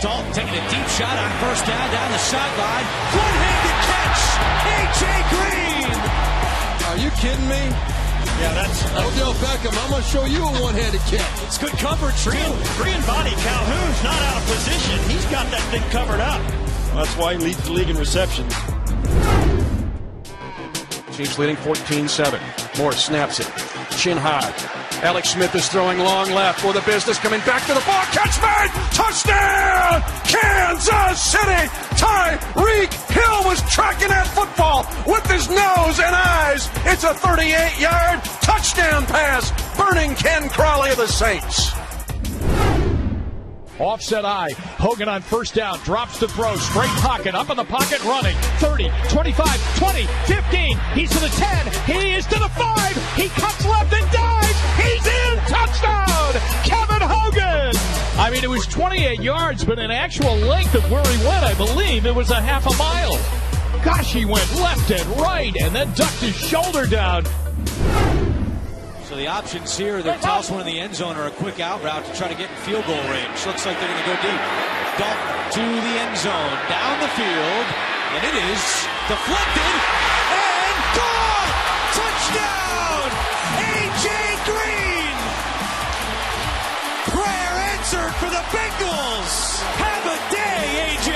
Dalton taking a deep shot on first down down the sideline. One-handed catch. A.J. Green. Are you kidding me? Yeah, that's Odell Beckham. I'm going to show you a one-handed catch. It's good coverage. Three and, three and body. Calhoun's not out of position. He's got that thing covered up. That's why he leads the league in receptions. Chiefs leading 14-7. Morse snaps it. Chin high. Alex Smith is throwing long left for the business. Coming back to the ball. Catch made! Touchdown! Kansas City! Tyreek Hill was tracking that football with his nose and eyes. It's a 38-yard touchdown pass. Burning Ken Crawley of the Saints. Offset I. Hogan on first down. Drops to throw. Straight pocket. Up in the pocket running. 30, 25, 20, 15. He's to the 10. He is to the 5. I mean, it was 28 yards, but in actual length of where he went, I believe it was a half a mile. Gosh, he went left and right and then ducked his shoulder down. So the options here, they toss one in the end zone or a quick out route to try to get in field goal range. Looks like they're going to go deep. Dalton to the end zone, down the field, and it is deflected and gone! Touchdown! Bengals! Have a day, A.J.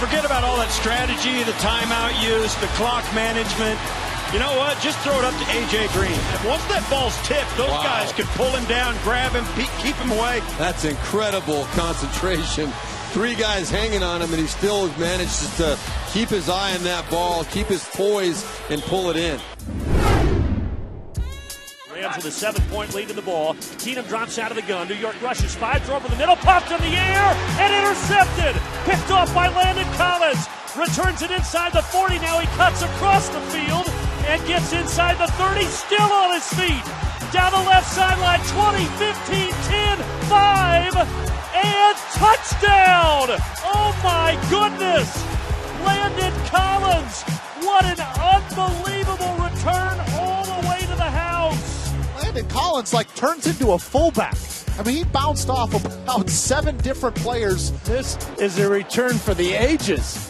Forget about all that strategy, the timeout use, the clock management. You know what? Just throw it up to A.J. Green. Once that ball's tipped, those Wow. guys could pull him down, grab him, keep him away. That's incredible concentration. Three guys hanging on him, and he still manages to keep his eye on that ball, keep his poise, and pull it in. With a seven-point lead in the ball. Keenum drops out of the gun. New York rushes five, throw over the middle, popped in the air, and intercepted. Picked off by Landon Collins. Returns it inside the 40. Now he cuts across the field and gets inside the 30, still on his feet. Down the left sideline, 20, 15, 10, 5, and touchdown! Oh my goodness! Landon Collins, Landon Collins like turns into a fullback. I mean, he bounced off about seven different players. This is a return for the ages.